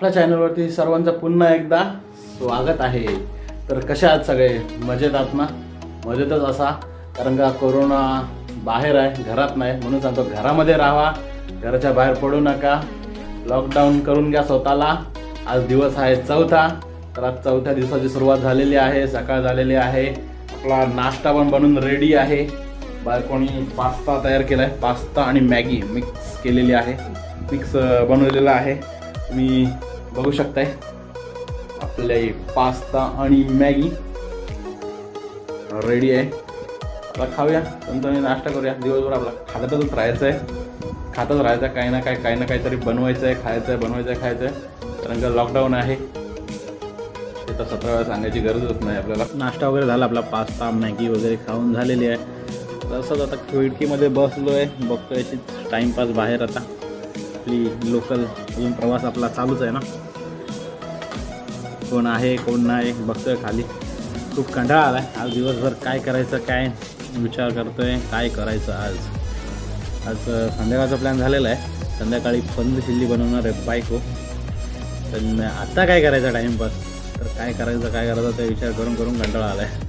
आपल्या चॅनलवरती सर्वांचं पुन्हा एकदा स्वागत आहे. तर कशा आहात सगळे? मजेत आहात ना? मजेतच असा. कारण का कोरोना बाहेर आहे घरात नाही. म्हणून सांगतो घरामध्ये राहा. घराच्या बाहेर पडू नका. लॉकडाऊन करून घ्या स्वतःला. आज दिवस आहे चौथा. तर आज चौथ्या दिवसाची सुरुवात झालेली आहे सकाळ झालेली आहे. आपला नाश्ता पण बनून रेडी आहे. बाहेर कोणी पास्ता तयार केला आहे पास्ता आणि मॅगी मिक्स केलेली आहे. मिक्स बनवलेला आहे. मी बघू शकताय. आपले पास्ता आणि मॅगी रेडी आहे. आता खाऊया. नंतर नाश्ता करूया. दिवसभर आपला खातच राहायचं आहे खातच राहायचं आहे. काही ना काही काही ना काहीतरी बनवायचं आहे खायचं आहे बनवायचं आहे खायचं आहे कारण का लॉकडाऊन आहे. ते तर सतरा वेळा सांगायची गरजच नाही आपल्याला. नाश्ता वगैरे झाला. आपला पास्ता मॅगी वगैरे खाऊन झालेली आहे. तसंच आता खिडकीमध्ये बसलो आहे बघतो याची टाईमपास बाहेर आता. आपली लोकल अजून प्रवास आपला चालूच आहे ना. कोण आहे कोण नाही बघतोय खाली. खूप कंटाळा आला आहे आज दिवसभर काय करायचं काय विचार करतोय काय करायचं आज? आज संध्याकाळचा प्लॅन झालेला आहे. संध्याकाळी पंद चिल्ली बनवणार आहे बायको. पण आत्ता काय करायचं टाईमपास तर काय करायचं काय करायचं ते विचार करून करून कंटाळा आला आहे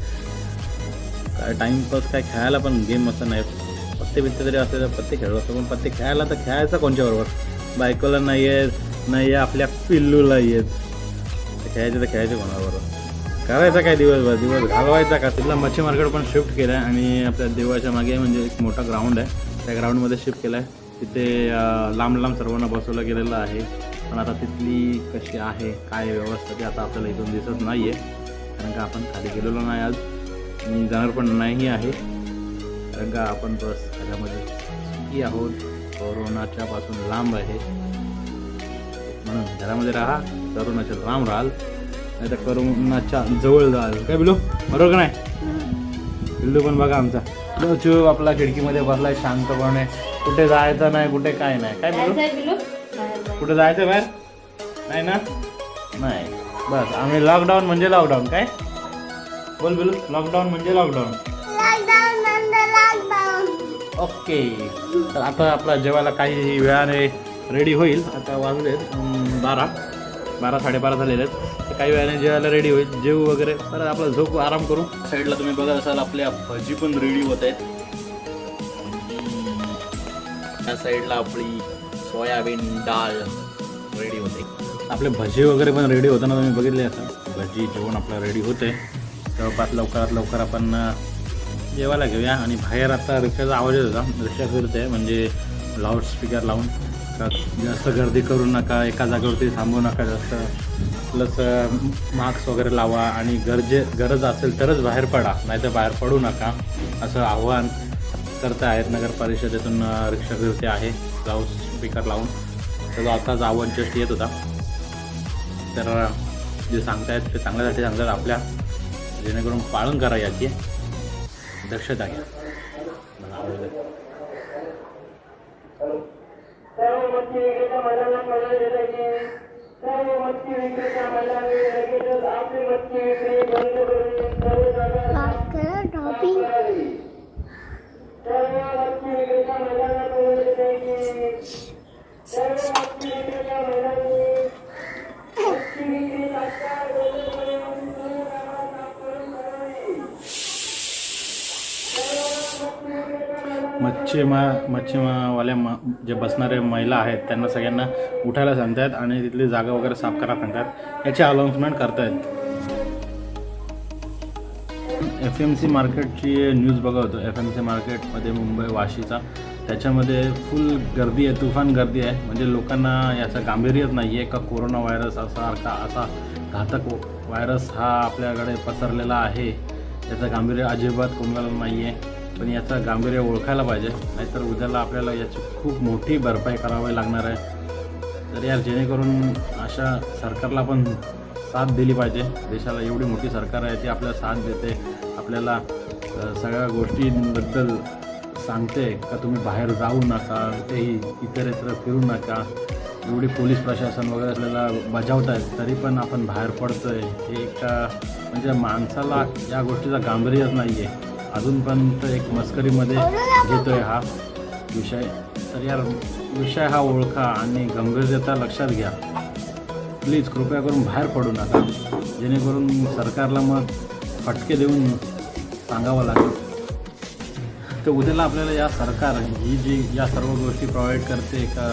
काय टाईमपास काय खेळायला पण गेम असं नाही. पत्ते बित्ते तरी असले तर पत्ते खेळत असतो. पण पत्ते खेळायला तर खेळायचं कोणच्याबरोबर बायकोला नाही येत नाही आहे आपल्या पिल्लूला येत. खेळायचं खेळायचे तर खेळायचे कोणाबरोबर? करायचा काय दिवसभर? दिवस घालवायचा का? तिथला मच्छी मार्केट पण शिफ्ट केलं आहे आणि आपल्या देवाच्या मागे म्हणजे एक मोठा ग्राउंड आहे. त्या ग्राउंडमध्ये शिफ्ट केलं आहे तिथे लांब लांब सर्वांना बसवलं गेलेलं आहे. पण आता तिथली कशी आहे काय व्यवस्था ती आता आपल्याला इथून दिसत नाही आहे कारण का आपण खाली गेलेलो नाही आज. आणि जाणार पण नाही आहे. का आपण बस घरामध्ये सुखी आहोत. कोरोनाच्या पासून लांब आहे. म्हणून घरामध्ये राहा करोनाच्या लांब राहाल. नाही तर करोनाच्या जवळ जाल काय बिलू बरोबर का नाही? बिल्लू पण बघा आमचा. चूप आपला खिडकीमध्ये बसलाय शांतपणे. कुठे जायचं नाही कुठे काय नाही. काय बिलू कुठे जायचं बाहेर? नाही ना? नाही. बस आम्ही लॉकडाऊन म्हणजे लॉकडाऊन काय? बोल बिलू लॉकडाऊन म्हणजे लॉकडाऊन ओके. तर आता आपला जेवायला काही वेळाने रेडी होईल. आता वाजले बारा. बारा साडेबारा झालेले आहेत. तर काही वेळाने जेवायला रेडी होईल. जेवू वगैरे. परत आपला झोप आराम करू. साईडला तुम्ही बघत असाल आपल्या भजी पण रेडी होत आहेत. त्या साईडला आपली सोयाबीन डाळ रेडी होते. आपले भजी वगैरे पण रेडी होताना तुम्ही बघितले असाल भजी जेवण आपलं रेडी होते जवळपास लवकरात लवकर आपण जेवायला घेऊया. आणि बाहेर आता रिक्षाचा आवाज येत होता. रिक्षा फिरते म्हणजे लाऊडस्पीकर लावून. जास्त गर्दी करू नका. एका जागेवरती थांबू नका जास्त. प्लस मास्क वगैरे लावा. आणि गरजे गरज असेल तरच बाहेर पडा. नाहीतर बाहेर पडू नका. असं आव्हान करते आहेत नगर परिषदेतून रिक्षा फिरते आहे. लाऊड स्पीकर लावून त्याचा आताच आव्हान जस्ट येत होता. तर जे सांगतायत ते चांगल्यासाठी सांगतात आपल्या. जेणेकरून पालन करा याची. दक्षता घ्या मला आवडलं मच्छीमा मच्छीमावाल्या म जे बसणारे महिला आहेत त्यांना सगळ्यांना उठायला सांगतायत आणि तिथली जागा वगैरे साफ करा सांगतात याची अनाऊन्समेंट करतायत. एफ एम सी मार्केटची न्यूज बघा होतो. एफ एम सी मार्केटमध्ये मुंबई वाशीचा. त्याच्यामध्ये फुल गर्दी आहे तुफान गर्दी आहे. म्हणजे लोकांना याचं गांभीर्यच नाही आहे का कोरोना व्हायरस असासारखा असा घातक व्हायरस हा आपल्याकडे पसरलेला आहे. याचं गांभीर्य अजिबात कोणाला नाही आहे पण याचा गांभीर्य ओळखायला पाहिजे. नाहीतर उद्याला आपल्याला याची खूप मोठी भरपाई करावी लागणार आहे. तर यार जेणेकरून अशा सरकारला पण साथ दिली पाहिजे. देशाला एवढी मोठी सरकार आहे ती आपल्याला साथ देते. आपल्याला सगळ्या गोष्टींबद्दल सांगते का तुम्ही बाहेर जाऊ नका तेही इतरत्र फिरू नका. एवढी पोलीस प्रशासन वगैरे आपल्याला बजावत आहेत तरी पण आपण बाहेर पडतोय. हे एक म्हणजे माणसाला या गोष्टीचा गांभीर्यच नाही आहे अजूनपर्यंत एक मस्करीमध्ये घेतोय हा विषय. तर यार विषय हा ओळखा आणि गंभीरता लक्षात घ्या. प्लीज कृपया करून बाहेर पडू नका. जेणेकरून सरकारला मग फटके देऊन सांगावं लागेल. तर उद्याला आपल्याला या सरकार ही जी या सर्व गोष्टी प्रोव्हाइड करते का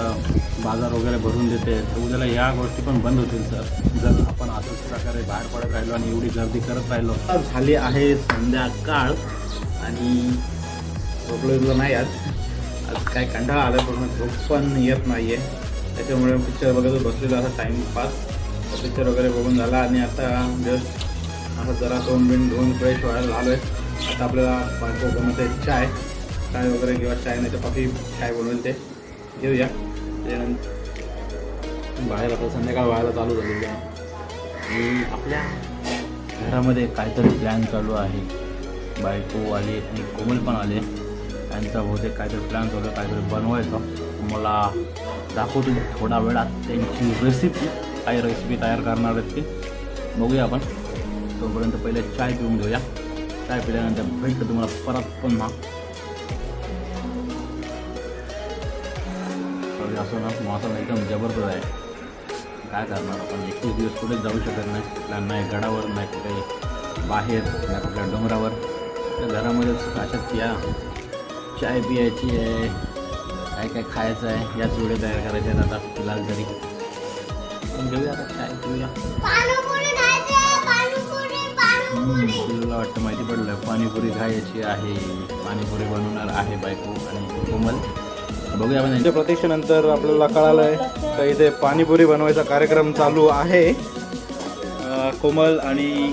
बाजार वगैरे भरून देते तर उद्याला या गोष्टी पण बंद होतील सर. जर आपण असंच प्रकारे बाहेर पडत राहिलो आणि एवढी गर्दी करत राहिलो. तर झाली आहे संध्याकाळ. आणि झोपलो नाही आज. आज काय कंटाळा आला पूर्ण झोप पण येत नाही आहे त्याच्यामुळे पिक्चर वगैरे बसलेलो असा टाईमपास पिक्चर वगैरे बघून झाला आणि आता जस्ट असं जरा तोंड बिंड धुवून फ्रेश व्हायला आलो आहे आता आपल्याला बायको बनवते चाय चाय वगैरे किंवा चाय नाही तर कॉफी चाय बनवेल ते घेऊया. त्यानंतर बाहेर आता संध्याकाळ व्हायला चालू झालेली आहे. आणि आपल्या घरामध्ये काहीतरी प्लॅन चालू आहे. बायको आली आणि कोमल पण आले. त्यांचा बहुतेक काहीतरी प्लॅन होतं काहीतरी बनवायचं. मला दाखवतो थोडा वेळात त्यांची रेसिपी काही रेसिपी तयार करणार आहेत ती. बघूया आपण. तोपर्यंत पहिले चाय पिऊन घेऊया. चाय पिल्यानंतर भेटतं तुम्हाला परत पुन्हा. तर असं ना मौसम एकदम जबरदस्त आहे. काय करणार आपण? एकवीस दिवस कुठेच जाऊ शकत नाही. कुठल्या नाही गडावर नाही कुठे बाहेर नाही कुठल्या डोंगरावर. घरामध्येच अशाच या चाय पियायची आहे काय काय खायचं आहे याच व्हिडिओ तयार करायचे आहेत. आता फिलहाल तरी पण घेऊया आता चाय पिऊया. पाणीपुरी खायचे पाणीपुरी पाणीपुरी. तुला वाटतं माहिती पडलं पाणीपुरी खायची आहे. पाणीपुरी बनवणार आहे बायको आणि कोमल. बघूया आपण त्यांच्या प्रतीक्षेनंतर आपल्याला कळालं आहे तर इथे पाणीपुरी बनवायचा कार्यक्रम चालू आहे. कोमल आणि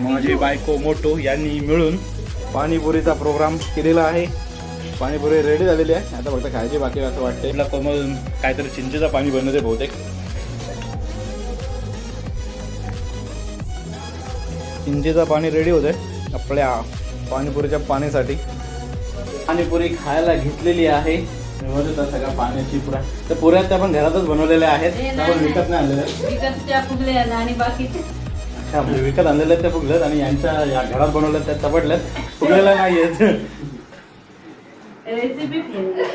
माझी बायको मोटू यांनी मिळून पाणीपुरीचा प्रोग्राम केलेला आहे. पाणीपुरी रेडी झालेली आहे. आता फक्त खायची बाकी आहे असं वाटते कोमल काहीतरी चिंचेचं पाणी बनवते बहुतेक. चिंचेचं पाणी रेडी होतंय आपल्या पाणीपुरीच्या पाण्यासाठी. पाणीपुरी खायला घेतलेली आहे. सगळ्या पाण्याची पुऱ्या तर पुऱ्या त्या पण घरातच बनवलेल्या आहेत. हे विकत नाही आणलेल्या. आणि बाकीचे म्हणजे विकत आणलेल्या त्या फुगल्यात आणि यांच्या या घरात बनवल्यात त्या तपडल्यात फुगलेल्या नाही आहेत.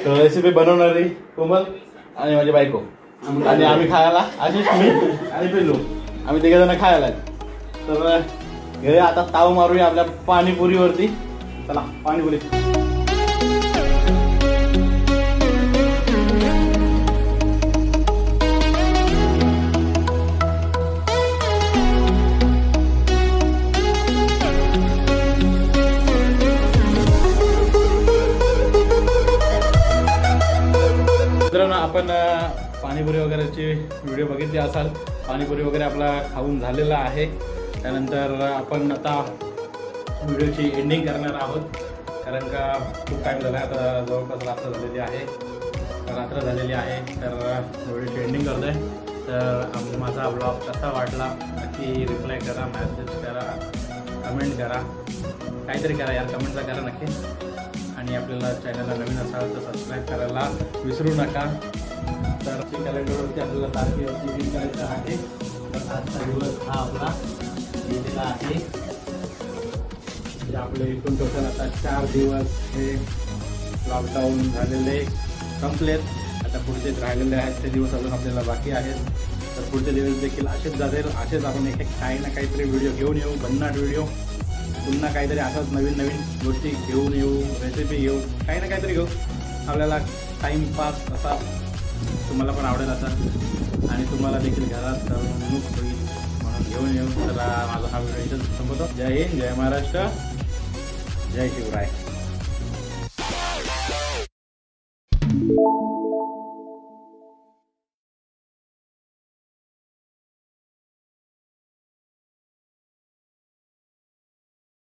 रेसिपी बनवणारी कोमल आणि माझी बायको. आणि आम्ही खायला आशिष मी आणि पिल्लू. आम्ही तिघे जण खायला. तर घेऊया आता ताव मारूया आपल्या पाणीपुरीवरती. चला पाणीपुरी. मित्रांनो आपण पाणीपुरी वगैरेची व्हिडिओ बघितली असाल. पाणीपुरी वगैरे आपला खाऊन झालेला आहे. त्यानंतर आपण आता व्हिडिओची एंडिंग करणार आहोत. कारण का खूप टाईम झाला आहे आता जवळपास रात्र झालेली आहे. रात्र झालेली आहे तर व्हिडिओची एंडिंग करतो आहे तर माझा ब्लॉग कसा वाटला नक्की रिप्लाय करा मॅसेज करा कमेंट करा. काहीतरी करा यार कमेंटचा करा नक्की. आणि आपल्याला चॅनलला नवीन असाल तर सबस्क्राईब करायला विसरू नका. तर कॅलेंडरवरती आपल्याला तारखेवरती बिल करायचं आहे. तर आजचा दिवस हा आपला गेलेला आहे. म्हणजे आपले एकूण टोटल आता चार दिवस हे लॉकडाऊन झालेले संपलेत. आता पुढचे राहिलेले आहेत ते दिवस अजून आपल्याला बाकी आहेत. तर पुढचे दिवस देखील असेच जातील. असेच आपण एक एक काही ना काहीतरी व्हिडिओ घेऊन येऊ भन्नाट व्हिडिओ पुन्हा काहीतरी असंच नवीन नवीन गोष्टी घेऊन येऊ रेसिपी घेऊ काही ना काहीतरी घेऊ. आपल्याला टाईमपास असा तुम्हाला पण आवडेल असा. आणि तुम्हाला देखील घरात मुख होईल म्हणून घेऊन येऊ. तर माझा हा व्हिडिओ इथं संपवतो. जय हिंद जय महाराष्ट्र. जय शिवराय.